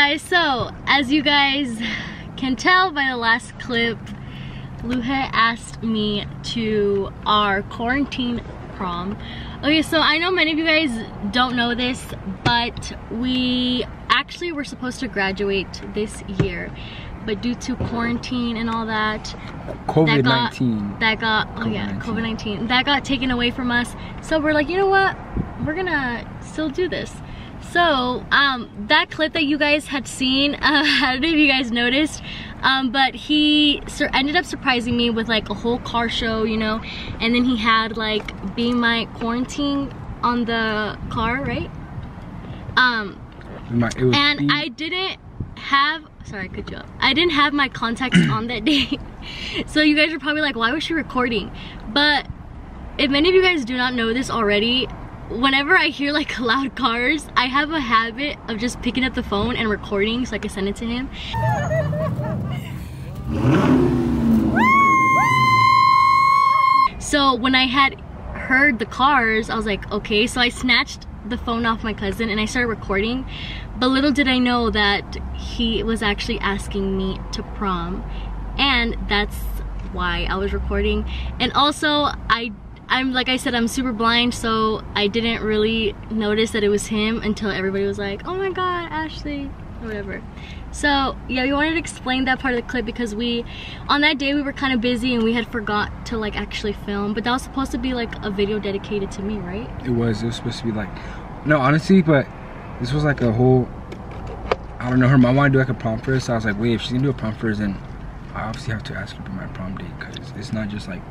guys, so as you guys can tell by the last clip, Luhe asked me to our quarantine prom. Okay, so I know many of you guys don't know this, but we actually were supposed to graduate this year. But due to quarantine and all that, COVID-19. That got, that got oh yeah, COVID-19. That got taken away from us. So we're like, you know what? We're gonna still do this. So, um, that clip that you guys had seen, uh, I don't know if you guys noticed, um, but he ended up surprising me with like a whole car show, you know, and then he had like Be My Quarantine on the car, right? Um, and I didn't have, sorry, I cut you. I didn't have my contacts on that day. so you guys are probably like, why was she recording? But if many of you guys do not know this already, whenever I hear like loud cars, I have a habit of just picking up the phone and recording so I can send it to him. So when I had heard the cars, I was like, okay. So I snatched the phone off my cousin and I started recording. But little did I know that he was actually asking me to prom. And that's why I was recording. And also, I I'm like I said, I'm super blind, so I didn't really notice that it was him until everybody was like, oh my god, Ashley, or whatever. So yeah, we wanted to explain that part of the clip because we, on that day we were kind of busy and we had forgot to like actually film, but that was supposed to be like a video dedicated to me, right? It was, it was supposed to be like, no, honestly, but this was like a whole, I don't know, her mom wanted to do like a prom us, so I was like, wait, if she's gonna do a prom us, then I obviously have to ask her for my prom date because it's not just like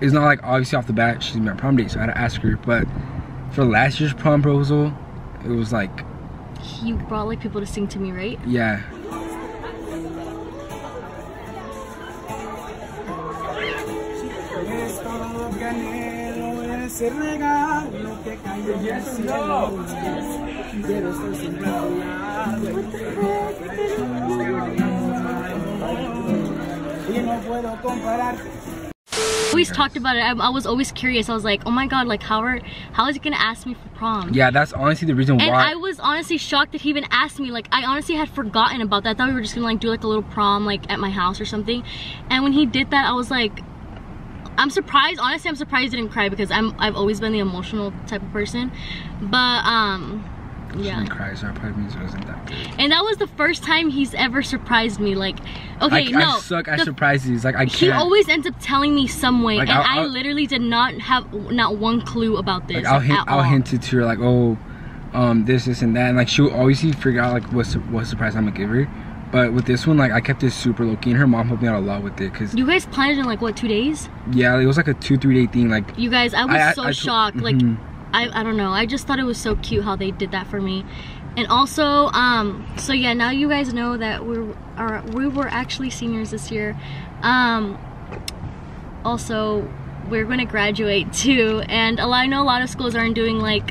it's not like obviously off the bat she's my prom date, so I had to ask her. But for last year's prom proposal, it was like you brought like people to sing to me, right? Yeah. Always talked about it. I, I, was always curious. I was like, oh my god, like how are how is he gonna ask me for prom? Yeah, that's honestly the reason and why. And I was honestly shocked that he even asked me. Like I honestly had forgotten about that. I thought we were just gonna like do like a little prom like at my house or something. And when he did that, I was like, I'm surprised. Honestly, I'm surprised I didn't cry because I'm I've always been the emotional type of person. But um yeah. cries, so probably means it wasn't that good. And that was the first time he's ever surprised me. Like, okay, I, no. I suck at surprises. Like, I can't. He always ends up telling me some way, like, and I'll, I'll, i literally did not have not one clue about this. Like, I'll, hint, I'll hint it to her, like, oh, um, this, this, and that. And, like, she'll always figure out, like, what, what surprise I'm gonna give her. But with this one, like, I kept it super low key, and her mom helped me out a lot with it. Cause you guys planned it in, like, what, two days? Yeah, it was like a two, three day thing. Like, you guys, I was I, so I, shocked. like, mm -hmm. I, I don't know. I just thought it was so cute how they did that for me. And also um so yeah now you guys know that we're we were actually seniors this year. Um also we're going to graduate too. And a lot, I know a lot of schools aren't doing like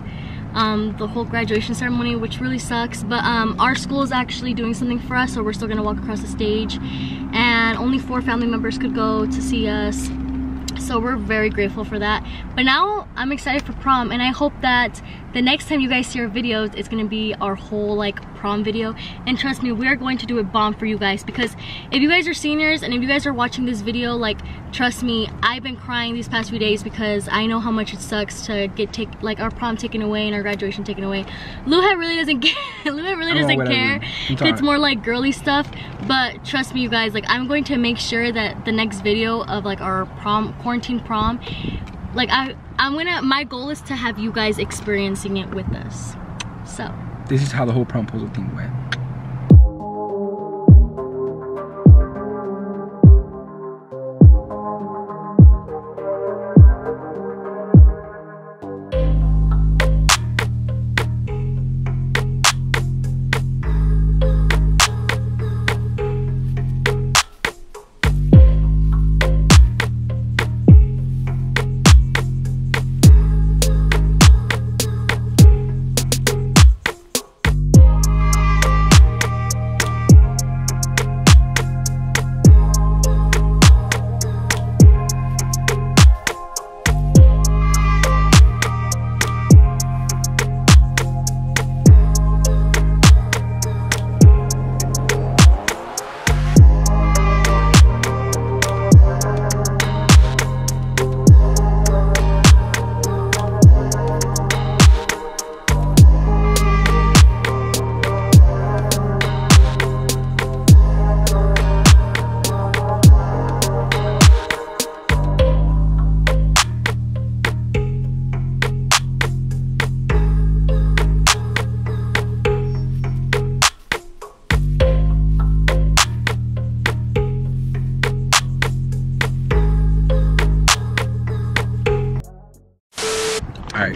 um, the whole graduation ceremony which really sucks. But um, our school is actually doing something for us so we're still gonna walk across the stage. And only four family members could go to see us so we're very grateful for that. But now i'm excited for prom and i hope that the next time you guys see our videos it's gonna be our whole like prom video. And trust me we're going to do a bomb for you guys because if you guys are seniors and if you guys are watching this video like trust me i've been crying these past few days because i know how much it sucks to get take like our prom taken away and our graduation taken away. Luha really doesn't care. Luha really doesn't care. it's more like girly stuff. But trust me you guys like i'm going to make sure that the next video of like our prom quarantine prom like i i'm gonna my goal is to have you guys experiencing it with us. So. This is how the whole proposal thing went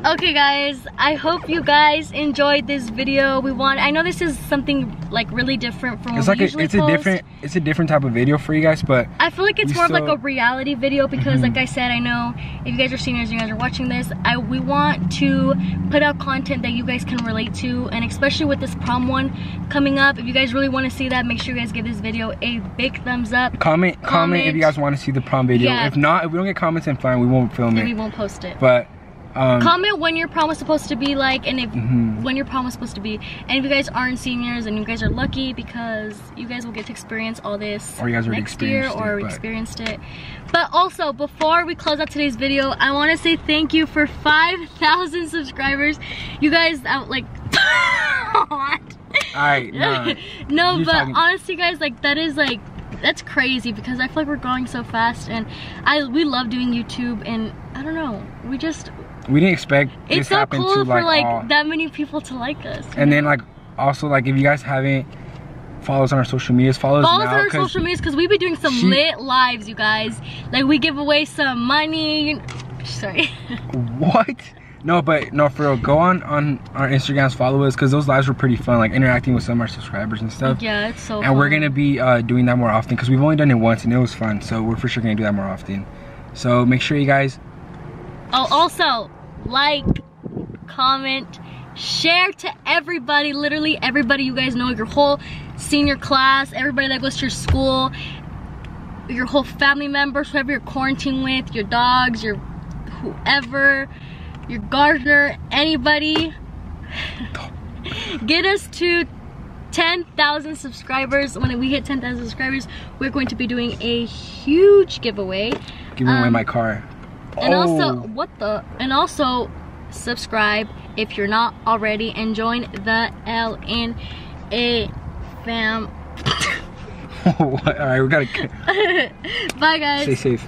Okay guys, I hope you guys enjoyed this video. We want I know this is something like really different from It's what like a, it's a different it's a different type of video for you guys, but I feel like it's more of like a reality video because Mhm. like I said, I know if you guys are seniors, you guys are watching this, I we want to put out content that you guys can relate to and especially with this prom one coming up, if you guys really want to see that, make sure you guys give this video a big thumbs up comment comment, if you guys want to see the prom video. Yeah. If not, if we don't get comments, then fine, we won't film and we won't post it. But um, Comment when your prom was supposed to be like and if mhm. when your prom was supposed to be. And if you guys aren't seniors and you guys are lucky because you guys will get to experience all this Or you guys already next year or but- experienced it. But also, before we close out today's video, I want to say thank you for 5,000 subscribers. You guys, I, like, what? Alright, nah. no, but talking- honestly, guys, like that is like that's crazy because I feel like we're growing so fast, and I we love doing YouTube, and I don't know, we just we didn't expect it's this so happen cool to for like, like all. that many people to like us. and know? then like also like if you guys haven't follow us on our social medias, follow us follow us on our social medias because we be doing some she- lit lives, you guys. Like we give away some money. Sorry. What? No, but no, for real. Go on on our Instagrams, follow us, cause those lives were pretty fun, like interacting with some of our subscribers and stuff. yeah, it's so. And we're gonna be uh, doing that more often, cause we've only done it once and it was fun. So we're for sure gonna do that more often. So make sure you guys. Oh, also like, comment, share to everybody. Literally everybody you guys know. Your whole senior class, everybody that goes to your school, your whole family members, whoever you're quarantining with, your dogs, your whoever, your gardener, anybody. Get us to 10,000 subscribers. When we hit 10,000 subscribers, we're going to be doing a huge giveaway. Giving away Um, my car. And Oh. also, what the? And also, subscribe if you're not already and join the L&A fam. All right, we gotta Bye, guys. stay safe.